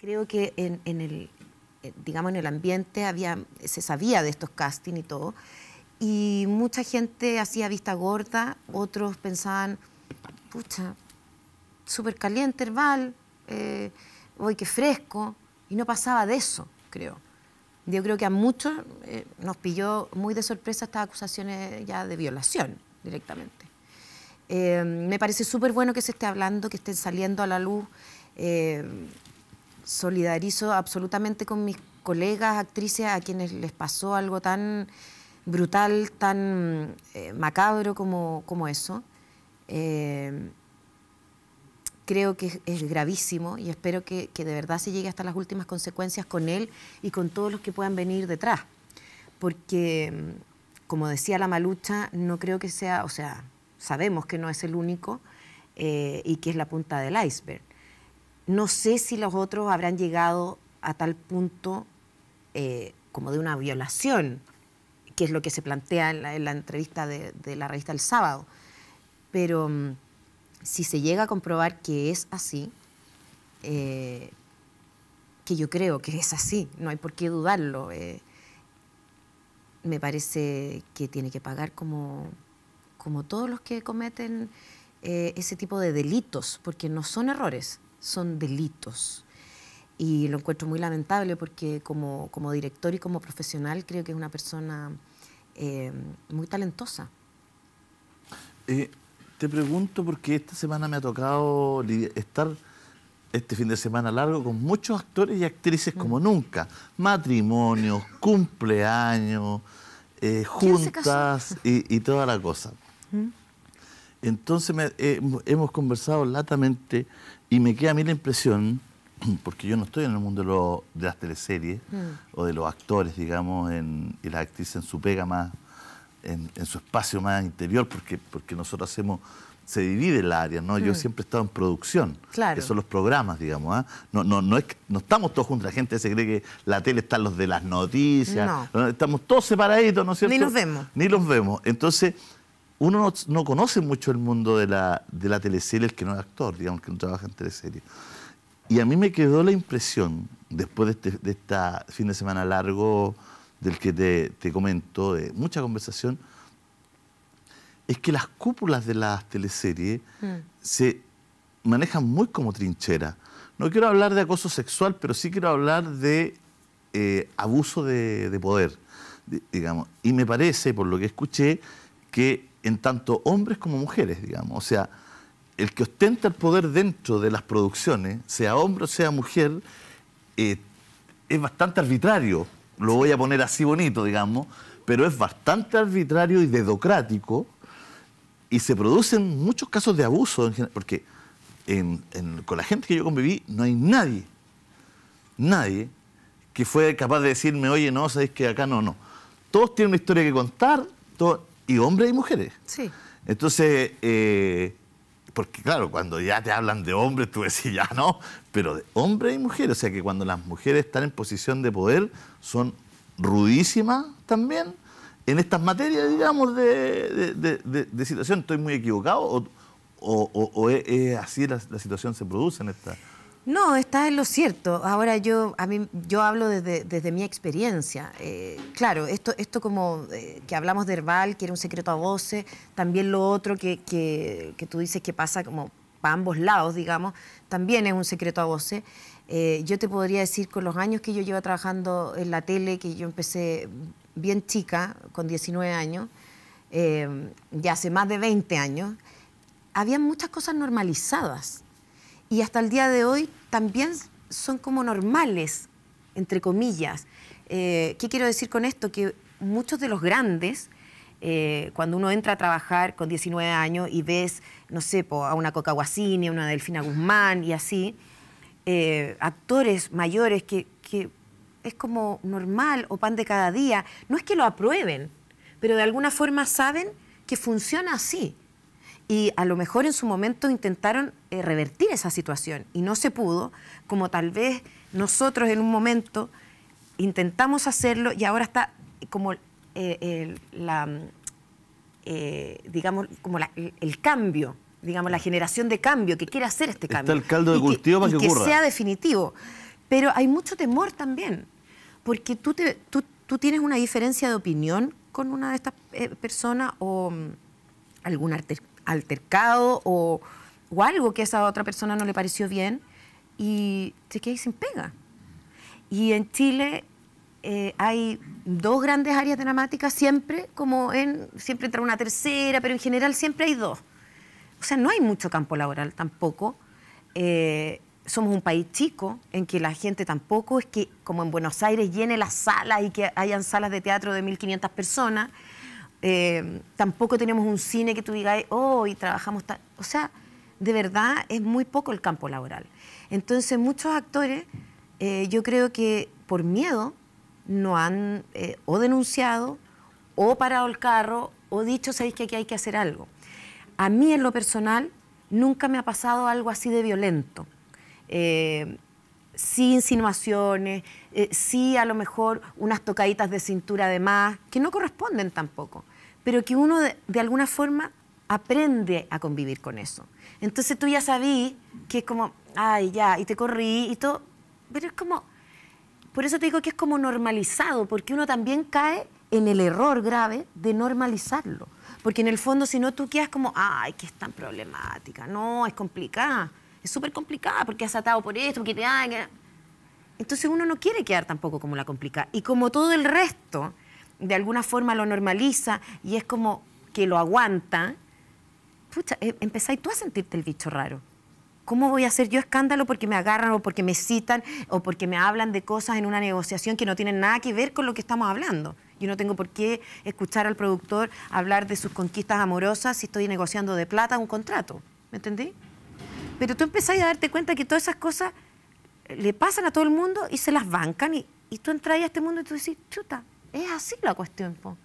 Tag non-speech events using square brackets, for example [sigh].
Creo que en, el, eh, digamos, en el ambiente había, se sabía de estos castings y todo, y mucha gente hacía vista gorda, otros pensaban, pucha, súper caliente herbal, eh, hoy qué fresco, y no pasaba de eso, creo. Yo creo que a muchos eh, nos pilló muy de sorpresa estas acusaciones ya de violación directamente. Me parece súper bueno que se esté hablando, que estén saliendo a la luz. Eh, solidarizo absolutamente con mis colegas actrices a quienes les pasó algo tan brutal, tan macabro como, como eso creo que es gravísimo y espero que, de verdad se llegue hasta las últimas consecuencias con él y con todos los que puedan venir detrás. Porque, como decía la malucha, no creo que sea, o sea, sabemos que no es el único eh, y que es la punta del iceberg. No sé si los otros habrán llegado a tal punto eh, como de una violación, que es lo que se plantea en la, entrevista de, la revista El Sábado. Pero mm, si se llega a comprobar que es así, eh, que yo creo que es así, no hay por qué dudarlo, eh, me parece que tiene que pagar como, como todos los que cometen ese tipo de delitos, porque no son errores, son delitos. Y lo encuentro muy lamentable porque como, como director y como profesional creo que es una persona muy talentosa. Te pregunto porque esta semana me ha tocado estar este fin de semana largo con muchos actores y actrices como mm. nunca. Matrimonios, cumpleaños, eh, juntas y, toda la cosa. Mm. Entonces eh, hemos conversado latamente y me queda a mí la impresión, [clears throat] porque yo no estoy en el mundo de, las teleseries mm. o de los actores, digamos, y las actrices en su pega más en, su espacio más interior, porque, porque nosotros hacemos, se divide el área, ¿no? Yo mm. siempre he estado en producción, que son los programas, digamos. ¿ah? No, no, no, es no estamos todos juntos, la gente se cree que la tele están los de las noticias, estamos todos separaditos, ¿no es cierto? Ni los vemos. Ni los vemos. Entonces, uno no, conoce mucho el mundo de la, de la teleserie, el que no es actor, digamos, que no trabaja en teleserie. Y a mí me quedó la impresión, después de este de esta fin de semana largo, del que te, comento, de mucha conversación, es que las cúpulas de las teleseries mm. se manejan muy como trinchera. No quiero hablar de acoso sexual, pero sí quiero hablar de eh, abuso de, poder, digamos. Y me parece, por lo que escuché, que en tanto hombres como mujeres, digamos, o sea, el que ostenta el poder dentro de las producciones, sea hombre o sea mujer, eh, es bastante arbitrario. Lo voy a poner así bonito, digamos, pero es bastante arbitrario y dedocrático. Y se producen muchos casos de abuso, porque con la gente que yo conviví no hay nadie, nadie que fue capaz de decirme, oye, no, sabéis que acá no, no. Todos tienen una historia que contar, y hombres y mujeres. Sí. Entonces, eh, porque claro, cuando ya te hablan de hombres, tú decís ya no, pero de hombres y mujeres, o sea que cuando las mujeres están en posición de poder, son rudísimas también en estas materias, digamos, de, situación. ¿Estoy muy equivocado o, es, así la, situación se produce en esta...? No, está en lo cierto. Ahora yo, a mí, yo hablo desde, mi experiencia. Eh, claro, esto, esto como eh, que hablamos de Herbal, que era un secreto a voces, también lo otro que, que, tú dices que pasa como para ambos lados, digamos, también es un secreto a voces. Eh, yo te podría decir con los años que yo llevo trabajando en la tele, que yo empecé bien chica, con 19 años, ya hace más de 20 años, había muchas cosas normalizadas y hasta el día de hoy también son como normales, entre comillas. Eh, ¿Qué quiero decir con esto? Que muchos de los grandes, eh, cuando uno entra a trabajar con 19 años y ves, no sé, a una Coca Guasini, a una Delfina Guzmán y así, eh, actores mayores que, que es como normal o pan de cada día, no es que lo aprueben, pero de alguna forma saben que funciona así y a lo mejor en su momento intentaron eh, revertir esa situación y no se pudo, como tal vez nosotros en un momento intentamos hacerlo y ahora está como eh, la, eh, digamos, como el, cambio, digamos, la generación de cambio que quiere hacer este cambio. Está el caldo de cultivo que, para que, que sea definitivo. Pero hay mucho temor también, porque tú, te, tú, tú tienes una diferencia de opinión con una de estas eh, personas o mm, algún altercado o, o, algo que a esa otra persona no le pareció bien y te quedas sin pega. Y en Chile eh, hay dos grandes áreas dramáticas siempre, como en, siempre entra una tercera, pero en general siempre hay dos. O sea, no hay mucho campo laboral tampoco. Eh, somos un país chico en que la gente tampoco es que, como en Buenos Aires, llene las salas y que hayan salas de teatro de 1.500 personas. Eh, tampoco tenemos un cine que tú digas, oh, y trabajamos. O sea, de verdad es muy poco el campo laboral. Entonces, muchos actores, yo creo que por miedo, no han eh, o denunciado o parado el carro o dicho, sabéis que aquí hay que hacer algo. A mí en lo personal nunca me ha pasado algo así de violento. Eh, sí insinuaciones, eh, sí a lo mejor unas tocaditas de cintura de más, que no corresponden tampoco, pero que uno de, de alguna forma aprende a convivir con eso. Entonces tú ya sabí que es como, ay, ya, y te corrí y todo, pero es como, por eso te digo que es como normalizado, porque uno también cae en el error grave de normalizarlo. Porque en el fondo, si no, tú quedas como, ay, que es tan problemática. No, es complicada. Es súper complicada porque has atado por esto, porque te Entonces uno no quiere quedar tampoco como la complicada. Y como todo el resto, de alguna forma lo normaliza y es como que lo aguanta, pucha, eh, empezáis tú a sentirte el bicho raro. ¿Cómo voy a hacer yo escándalo porque me agarran o porque me citan o porque me hablan de cosas en una negociación que no tienen nada que ver con lo que estamos hablando? Yo no tengo por qué escuchar al productor hablar de sus conquistas amorosas si estoy negociando de plata un contrato. ¿Me entendí? Pero tú empezás a darte cuenta que todas esas cosas le pasan a todo el mundo y se las bancan y, tú entras a este mundo y tú dices, chuta, es así la cuestión. Po.